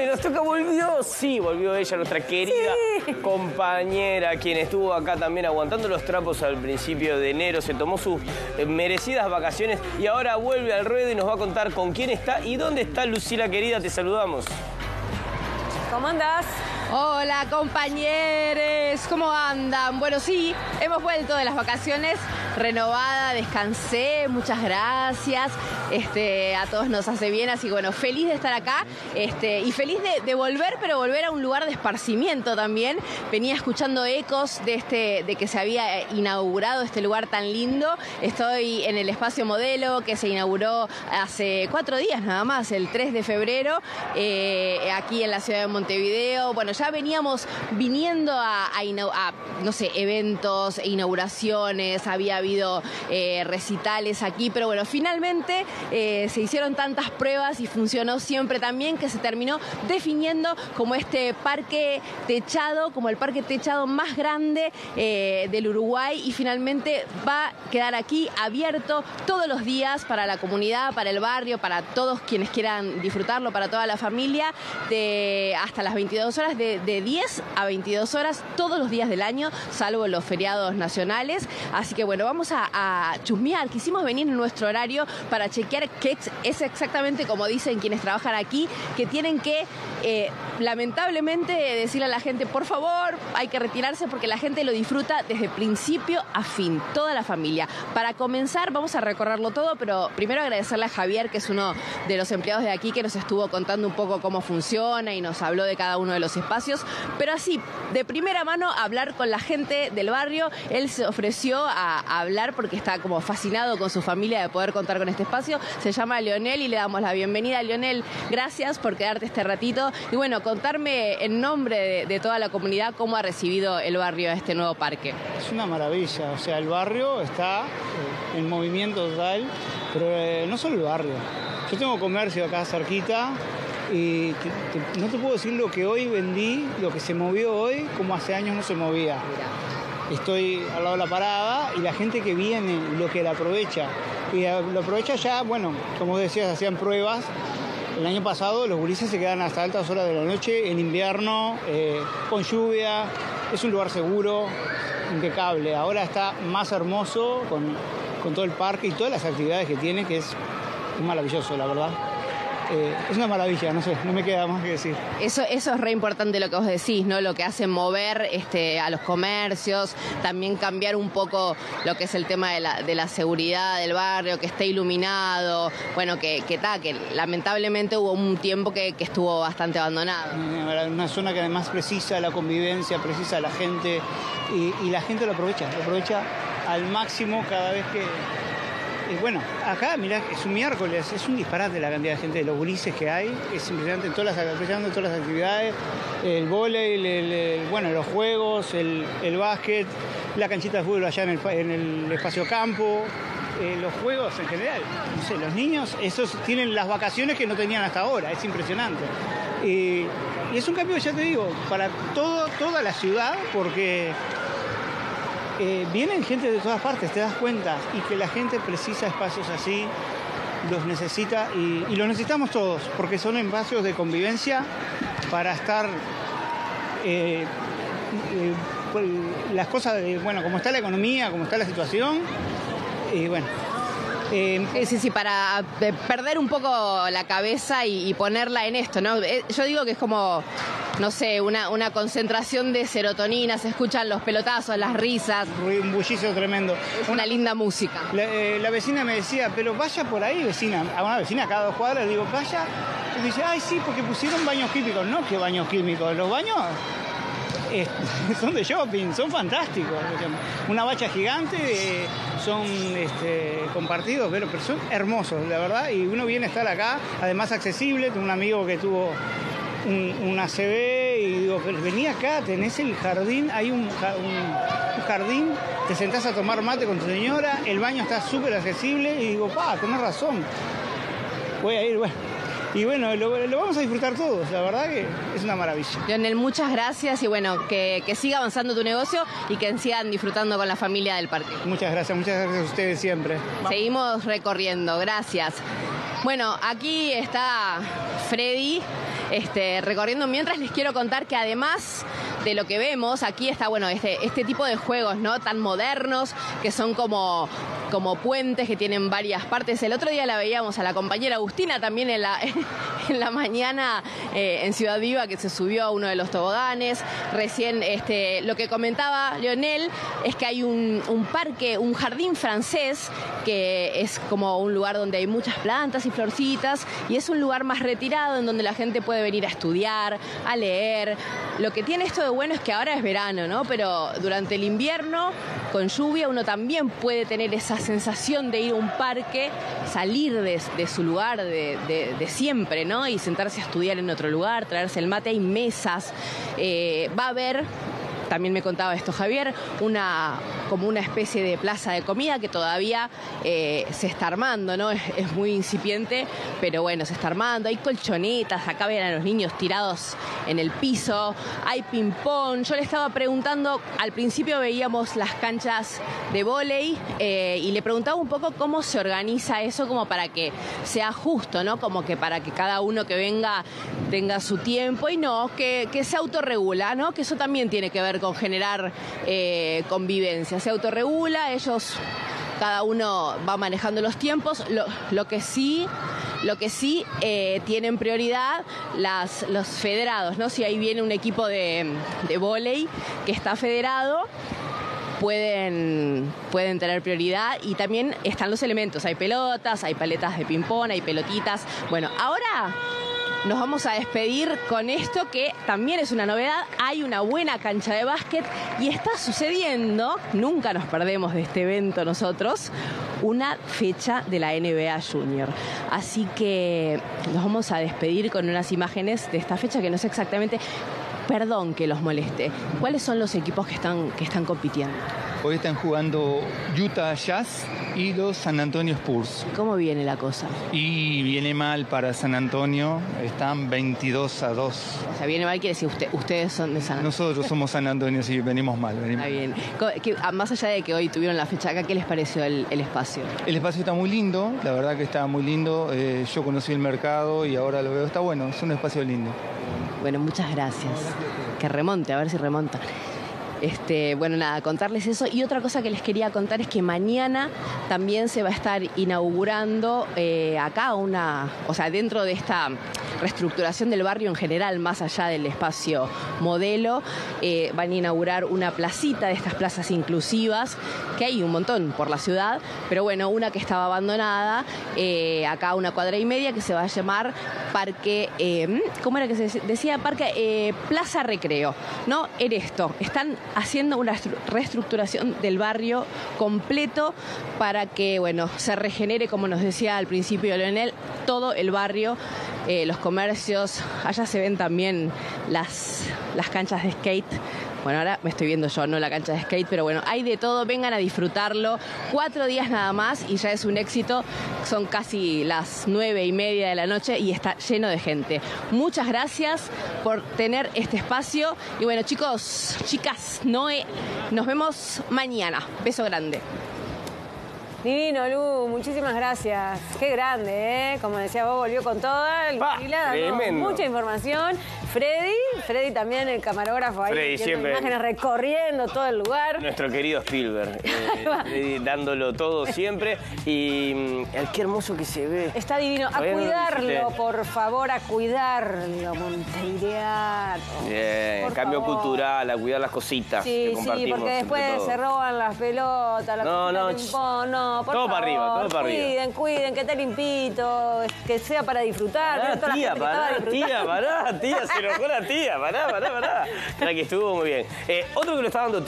Bueno, y nos toca, volvió, sí, volvió ella, nuestra querida compañera, quien estuvo acá también aguantando los trapos al principio de enero, se tomó sus eh, merecidas vacaciones y ahora vuelve al ruedo y nos va a contar con quién está y dónde está Lucila querida, te saludamos. ¿Cómo andás? Hola compañeros, ¿cómo andan? Bueno, sí, hemos vuelto de las vacaciones renovada, descansé, muchas gracias. Este, a todos nos hace bien, así que bueno, feliz de estar acá este, y feliz de, volver, pero volver a un lugar de esparcimiento también. Venía escuchando ecos de, este, de que se había inaugurado este lugar tan lindo. Estoy en el espacio modelo que se inauguró hace cuatro días nada más, el 3 de febrero, eh, aquí en la ciudad de Montevideo. Bueno, ya veníamos viniendo a, no sé, eventos, inauguraciones, había habido eh, recitales aquí, pero bueno, finalmente eh, se hicieron tantas pruebas y funcionó siempre también que se terminó definiendo como este parque techado, como el parque techado más grande eh, del Uruguay y finalmente va a quedar aquí abierto todos los días para la comunidad, para el barrio, para todos quienes quieran disfrutarlo, para toda la familia, de hasta las 22 horas de de, 10 a 22 horas todos los días del año, salvo los feriados nacionales. Así que bueno, vamos a, chusmear. Quisimos venir en nuestro horario para chequear qué es exactamente como dicen quienes trabajan aquí, que tienen que eh, lamentablemente decirle a la gente, por favor, hay que retirarse porque la gente lo disfruta desde principio a fin, toda la familia. Para comenzar, vamos a recorrerlo todo, pero primero agradecerle a Javier, que es uno de los empleados de aquí, que nos estuvo contando un poco cómo funciona y nos habló de cada uno de los espacios pero así, de primera mano, hablar con la gente del barrio. Él se ofreció a, hablar porque está como fascinado con su familia de poder contar con este espacio. Se llama Leonel y le damos la bienvenida. Leonel, gracias por quedarte este ratito. Y bueno, contarme en nombre de, toda la comunidad cómo ha recibido el barrio este nuevo parque. Es una maravilla, o sea, el barrio está eh, en movimiento total, pero eh, no solo el barrio. Yo tengo comercio acá cerquita, y no te puedo decir lo que hoy vendí, lo que se movió hoy, como hace años no se movía. Estoy al lado de la parada y la gente que viene, lo que la aprovecha. Y lo aprovecha ya, bueno, como decías, hacían pruebas. El año pasado los gurises se quedan hasta altas horas de la noche, en invierno, eh, con lluvia. Es un lugar seguro, impecable. Ahora está más hermoso con, con todo el parque y todas las actividades que tiene, que es maravilloso, la verdad. Eh, es una maravilla, no sé, no me queda más que decir. Eso, eso es re importante lo que vos decís, ¿no? Lo que hace mover este, a los comercios, también cambiar un poco lo que es el tema de la, de la seguridad del barrio, que esté iluminado, bueno, que, que, que lamentablemente hubo un tiempo que, estuvo bastante abandonado. Una zona que además precisa la convivencia, precisa la gente y, y la gente lo aprovecha, lo aprovecha al máximo cada vez que, bueno, acá, mirá, es un miércoles, es un disparate la cantidad de gente, de los gurises que hay, es impresionante todas las, todas las actividades, el volei, bueno, los juegos, el, básquet, la canchita de fútbol allá en el, espacio campo, eh, los juegos en general. No sé, los niños, esos tienen las vacaciones que no tenían hasta ahora, es impresionante. y es un cambio, ya te digo, para todo, toda la ciudad, porque eh, vienen gente de todas partes, te das cuenta, y que la gente precisa espacios así, los necesita y, los necesitamos todos, porque son espacios de convivencia para estar eh, eh, las cosas, de, bueno, como está la economía, como está la situación, y bueno. sí, sí, para perder un poco la cabeza y, y ponerla en esto, ¿no? Yo digo que es como no sé, una, una concentración de serotonina, se escuchan los pelotazos, las risas. Un bullicio tremendo. una linda música. Eh, la, vecina me decía, pero vaya por ahí, vecina. A una vecina cada dos cuadras, digo, vaya. Y dice, ay, sí, porque pusieron baños químicos. No, ¿qué baños químicos? Los baños son de shopping, son fantásticos. Una bacha gigante, eh, son este, compartidos, pero, pero son hermosos, la verdad. Y uno viene a estar acá, además accesible. Tengo un amigo que tuvo un, una CB y digo, vení acá, tenés el jardín, hay un, jardín, te sentás a tomar mate con tu señora, el baño está súper accesible y digo, pa, tenés razón, voy a ir, bueno. Y bueno, lo, vamos a disfrutar todos, la verdad que es una maravilla. Lionel, muchas gracias y bueno, que, que siga avanzando tu negocio y que sigan disfrutando con la familia del parque. Muchas gracias, muchas gracias a ustedes siempre. Seguimos recorriendo, gracias. Bueno, aquí está Freddy este, recorriendo. Mientras les quiero contar que además de lo que vemos, aquí está, bueno, este, este tipo de juegos, ¿no? Tan modernos, que son como, como puentes, que tienen varias partes. El otro día la veíamos a la compañera Agustina también en la, en la mañana eh, en Ciudad Viva, que se subió a uno de los toboganes. Recién, este, lo que comentaba Leonel es que hay un, un parque, un jardín francés, que es como un lugar donde hay muchas plantas y florcitas, y es un lugar más retirado en donde la gente puede venir a estudiar, a leer. Lo que tiene esto de bueno es que ahora es verano, ¿no? Pero durante el invierno, con lluvia, uno también puede tener esa sensación de ir a un parque, salir de, su lugar de, siempre, ¿no? Y sentarse a estudiar en otro lugar, traerse el mate, hay mesas, eh, va a haber también me contaba esto Javier, una como una especie de plaza de comida que todavía eh, se está armando, ¿no? Es, muy incipiente, pero bueno, se está armando. Hay colchonetas, acá ven a los niños tirados en el piso, hay ping-pong. Yo le estaba preguntando, al principio veíamos las canchas de vóley eh, y le preguntaba un poco cómo se organiza eso como para que sea justo, ¿no? Como que para que cada uno que venga tenga su tiempo y no, que, que se autorregula, ¿no? Que eso también tiene que ver con generar eh, convivencia. Se autorregula, ellos, cada uno va manejando los tiempos. Lo, lo que sí, lo que sí eh, tienen prioridad las, los federados, ¿no? Si ahí viene un equipo de, de volei que está federado pueden, pueden tener prioridad y también están los elementos, hay pelotas, hay paletas de ping-pong, hay pelotitas. Bueno, ahora nos vamos a despedir con esto que también es una novedad. Hay una buena cancha de básquet y está sucediendo, nunca nos perdemos de este evento nosotros, una fecha de la NBA Junior. Así que nos vamos a despedir con unas imágenes de esta fecha que no sé exactamente. Perdón que los moleste. ¿Cuáles son los equipos que están, que están compitiendo? Hoy están jugando Utah Jazz y los San Antonio Spurs. ¿Cómo viene la cosa? Y viene mal para San Antonio, están 22 a 2. O sea, viene mal quiere decir usted, ustedes son de San Antonio. Nosotros somos San Antonio, sí, venimos mal. Venimos. Está bien. ¿Qué, más allá de que hoy tuvieron la fecha acá, ¿qué les pareció el, el espacio? El espacio está muy lindo, la verdad que está muy lindo. Eh, yo conocí el mercado y ahora lo veo, está bueno, es un espacio lindo. Bueno, muchas gracias. Que remonte, a ver si remonta. Este, bueno, nada, contarles eso. Y otra cosa que les quería contar es que mañana también se va a estar inaugurando eh, acá una, o sea, dentro de esta reestructuración del barrio en general, más allá del espacio modelo, eh, van a inaugurar una placita de estas plazas inclusivas, que hay un montón por la ciudad, pero bueno, una que estaba abandonada, eh, acá una cuadra y media, que se va a llamar Parque, eh, ¿cómo era que se decía? Parque Plaza Recreo, ¿no? En esto, están haciendo una reestructuración del barrio completo para que, bueno, se regenere, como nos decía al principio Leonel, todo el barrio, eh, los comercios, allá se ven también las, las canchas de skate. Bueno, ahora me estoy viendo yo, no la cancha de skate, pero bueno, hay de todo, vengan a disfrutarlo. Cuatro días nada más y ya es un éxito. Son casi las nueve y media de la noche y está lleno de gente. Muchas gracias por tener este espacio. Y bueno, chicos, chicas, Noé, nos vemos mañana. Beso grande. Divino, Lu, muchísimas gracias. Qué grande, ¿eh? Como decía vos, volvió con toda. Pa, mucha información. Freddy, Freddy también, el camarógrafo ahí, Freddy, siempre. imágenes recorriendo todo el lugar. Nuestro querido Spielberg, eh, Freddy dándolo todo siempre. Y mm, qué hermoso que se ve. Está divino. A cuidarlo, no por favor, a cuidarlo, Montevideo. Bien, por cambio favor. cultural, a cuidar las cositas. Sí, que compartimos sí, porque después se roban las pelotas, las no, no, ping-pong, no, por todo favor, para arriba, todo para arriba. Cuiden, cuiden, que esté limpito, que sea para disfrutar. Pará, tía, pará, tía, pará, tía, se enojó la tía, pará, pará, pará. Para que estuvo muy bien. Eh, otro que lo está dando